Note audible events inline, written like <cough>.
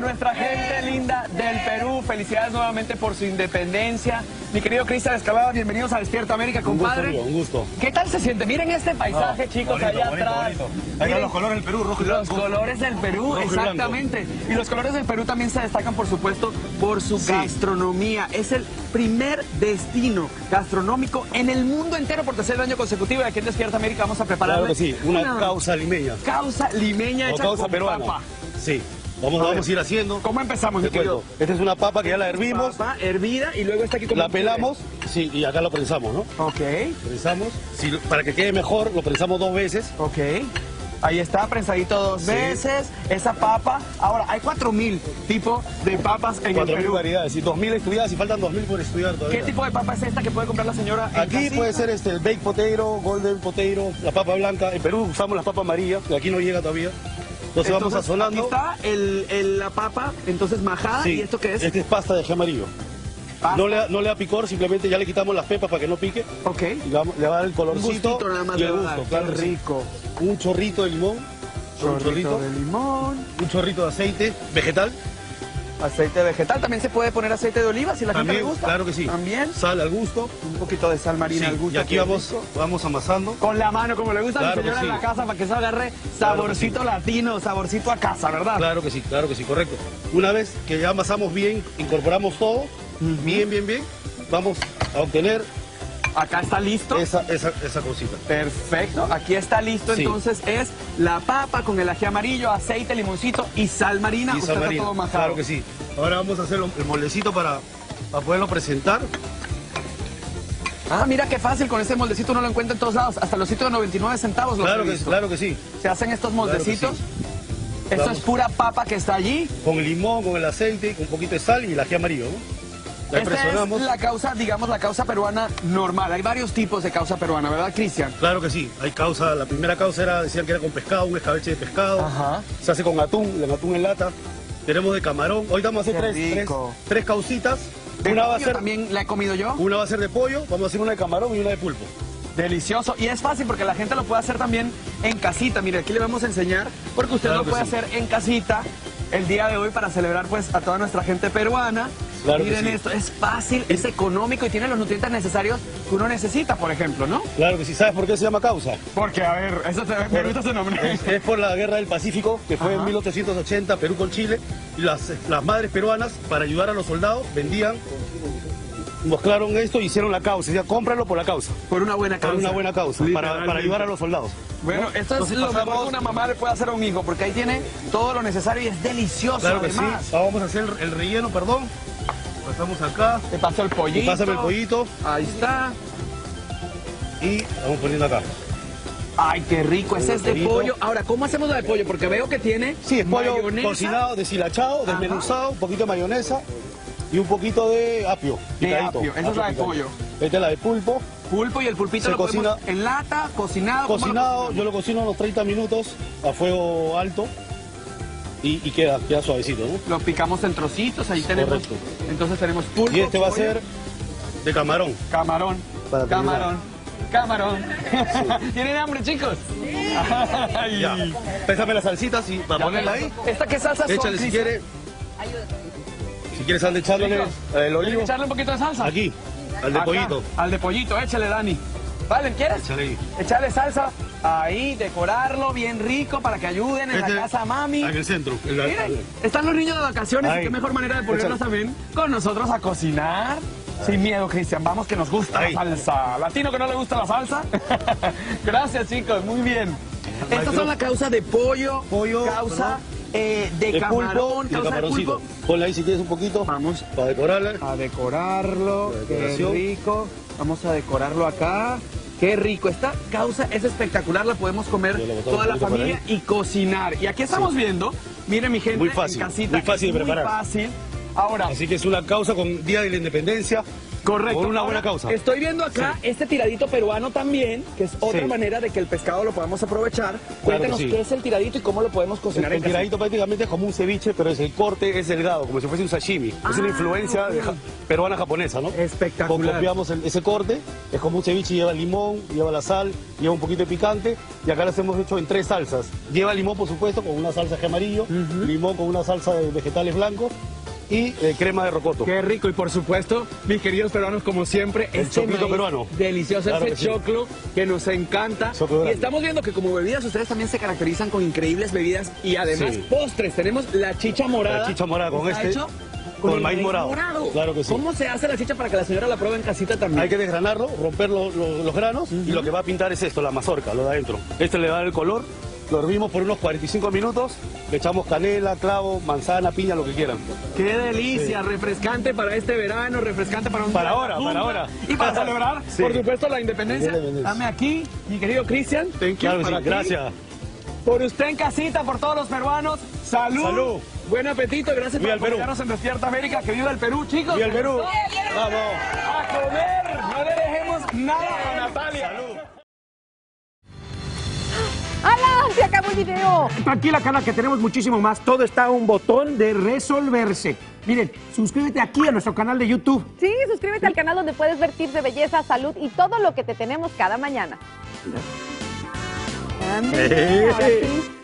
Nuestra gente linda del Perú, felicidades nuevamente por su independencia. Mi querido Cristian Escalada, bienvenidos a Despierta América, compadre. Un gusto, un gusto. ¿Qué tal se siente? Miren este paisaje, chicos, bonito, allá bonito, atrás. bonito. Ahí Miren los colores del Perú, rojo y Los blanco. colores del Perú, Rojo exactamente. Y los colores del Perú también se destacan, por supuesto, por su Sí. gastronomía. Es el primer destino gastronómico en el mundo entero por tercer año consecutivo. Y aquí en Despierta América vamos a preparar Claro que sí, una causa limeña. causa limeña O hecha causa con peruana. papa. Sí. Vamos, A vamos a ir haciendo. ¿Cómo empezamos, mi querido? Esta es una papa que ya la hervimos, Papa hervida y luego está aquí como la pelamos, sí, y acá lo prensamos, ¿no? Ok, Prensamos, si- para que quede mejor, lo prensamos dos veces. ok. Ahí está, prensadito dos Sí. veces. Esa papa. Ahora, hay 4000 tipos de papas en el 4.000 Perú. variedades, y 2.000 estudiadas y faltan 2.000 por estudiar todavía. ¿Qué tipo de papa es esta que puede comprar la señora? en Aquí casita? puede ser este, el baked potato, golden potato, la papa blanca. En Perú usamos la papa amarilla, aquí no llega todavía. Entonces, vamos Entonces, sazonando. Aquí está el, el- la papa, entonces majada. Sí, ¿Y esto qué es? Este es pasta de ají amarillo. Pasta. No le, da- no le da picor, simplemente ya le quitamos las pepas para que no pique. Ok. Le vamos- le va a dar el Un colorcito gustito nada más y el va dar. gusto, claro rico. Un chorrito de limón, un chorrito, de limón. un chorrito de aceite vegetal. Aceite vegetal. También se puede poner aceite de oliva si la gente le gusta. claro que sí. También. Sal al gusto. Un poquito de sal marina Sí, al gusto. y aquí vamos, vamos amasando. Con la mano, como le gusta a Claro mi que señora en la casa, para que se agarre Claro saborcito latino, saborcito a casa, ¿verdad? Claro que sí, claro que sí, correcto. Una vez que ya amasamos bien, incorporamos todo, bien, bien, bien, vamos a obtener Acá está listo. esa, esa, esa cosita. Perfecto, aquí está listo. Sí. Entonces es la papa con el ají amarillo, aceite, limoncito y sal marina. Y Usted sal está marina, todo majado. claro que sí. Ahora vamos a hacer el moldecito para, para poderlo presentar. Ah, mira qué fácil, con ese moldecito uno lo encuentra en todos lados. Hasta los sitios de 99 centavos los Claro que, claro que sí. Se hacen estos moldecitos. sí. Esto Vamos. es pura papa que está allí. Con el limón, con el aceite, con un poquito de sal y el ají amarillo, ¿no? La Esta es la causa, digamos, la causa peruana normal. Hay varios tipos de causa peruana, ¿verdad, Cristian? Claro que sí, hay causa, la primera causa era, decían que era con pescado, un escabeche de pescado, Ajá. se hace con atún, el atún en lata, tenemos de camarón, hoy vamos a hacer tres, tres, causitas, De una va, a ser, también la he comido yo. una va a ser de pollo, vamos a hacer una de camarón y una de pulpo. Delicioso. Y es fácil porque la gente lo puede hacer también en casita. Mire, aquí le vamos a enseñar porque usted Claro lo puede sí. hacer en casita el día de hoy para celebrar pues a toda nuestra gente peruana. Claro Miren sí. esto, es fácil, es económico y tiene los nutrientes necesarios que uno necesita, por ejemplo, ¿no? Claro que sí, ¿sabes por qué se llama causa? Porque, a ver, eso se, gusta ese nombre. Es, es por la guerra del Pacífico, que fue Ajá. en 1880, Perú con Chile, y las, las madres peruanas, para ayudar a los soldados, vendían, mezclaron esto y hicieron la causa, ya cómpralo por la causa, Por una buena por causa. una buena causa, para, para ayudar a los soldados. Bueno, ¿no? esto es lo mejor pasamos- que una mamá le puede hacer a un hijo, porque ahí tiene todo lo necesario y es delicioso Claro que además. sí. Ahora vamos a hacer el relleno, perdón. Pasamos acá. Te paso el pollito. pásame el pollito Ahí está. y vamos poniendo acá. Ay, qué rico, ese es de pollo. Ahora, ¿cómo hacemos la de pollo? Porque veo que tiene Sí, es pollo mayonesa. cocinado, deshilachado, Ajá. desmenuzado, un poquito de mayonesa y un poquito de apio. De picadito. apio, esa es la de picadito. pollo. Esta es la de pulpo. Pulpo y el pulpito Se lo podemos cocina- en lata, cocinado. ¿cómo lo Cocinado, yo lo cocino unos 30 minutos a fuego alto y, y queda, queda suavecito, ¿no? Lo picamos en trocitos, ahí tenemos. Correcto. Entonces tenemos pulpo. Y este va a ser de camarón. Camarón. Para camarón. Camarón. <laughs> ¿Tienen hambre, chicos? <laughs> Ay. Ya. Pésame las salsitas y para Ya ponerla ahí. ¿Esta qué salsa son, Échale si Cristian? quiere. Si quieres ande echándole Chicos, el ¿Quieren olivo. echarle un poquito de salsa? Aquí, al de Acá, pollito. Al de pollito, échale, Dani. ¿Vale? ¿Quieres? Échale. Echarle salsa ahí, decorarlo bien rico para que ayuden en Este- la casa mami. En el centro. en la- Miren, están los niños de vacaciones y qué mejor manera de ponerlos también con nosotros a cocinar. Sin miedo, Cristian. Vamos que nos gusta la salsa. Latino que no le gusta la salsa. <laughs> Gracias, chicos. Muy bien. Estas son la causa de pollo, Pollo, causa eh, de, de camarón, pulpo causa de pulpo. Ponle ahí si quieres un poquito. Vamos Para decorarle. a decorarlo. Qué rico. Vamos a decorarlo acá. Qué rico. Esta causa es espectacular. La podemos comer toda la familia y cocinar. Y aquí estamos viendo, miren mi gente, Muy fácil, en casita. muy fácil de preparar. Muy fácil. Ahora, Así que es una causa con Día de la Independencia. Correcto. Por una buena causa. Estoy viendo acá este tiradito peruano también, que es otra Sí. manera de que el pescado lo podamos aprovechar. Cuéntenos sí. qué es el tiradito y cómo lo podemos cocinar El casa. tiradito prácticamente es como un ceviche, pero es el corte es delgado, como si fuese un sashimi. es Ah, una influencia de ja- peruana japonesa, ¿no? Espectacular. Copiamos el- ese corte, es como un ceviche, lleva limón, lleva la sal, lleva un poquito de picante, y acá lo hemos hecho en tres salsas. Lleva limón, por supuesto, con una salsa de amarillo, limón con una salsa de vegetales blancos y eh, crema de rocoto. Qué rico y por supuesto, mis queridos peruanos, como siempre, El este choclito maíz peruano. Delicioso Claro ese que sí. choclo que nos encanta. Y estamos viendo que como bebidas ustedes también se caracterizan con increíbles bebidas y además Sí. postres. Tenemos la chicha morada. La chicha morada con este, hecho con el maíz morado. Claro que sí. ¿Cómo se hace la chicha para que la señora la pruebe en casita también? Hay que desgranarlo, romper lo- lo- los granos y lo que va a pintar es esto, la mazorca, lo de adentro. Este le da el color, lo hervimos por unos 45 minutos, le echamos canela, clavo, manzana, piña, lo que quieran. Qué delicia, refrescante para este verano, refrescante para un Para ahora, para ahora. Y para <laughs> celebrar, Sí. por supuesto, la independencia. Dame aquí, mi querido Cristian. Claro sí, gracias. Por usted en casita, por todos los peruanos. Salud. Salud. Buen apetito gracias por acompañarnos en Despierta América. Que viva el Perú, chicos. ¡Viva el Perú! ¡Vamos! A comer. No le dejemos nada video! Tranquila, Carla, que tenemos muchísimo más. Todo está a un botón de resolverse. Miren, suscríbete aquí a nuestro canal de YouTube. Sí, suscríbete al canal donde puedes ver tips de belleza, salud y todo lo que te tenemos cada mañana. Ahora sí.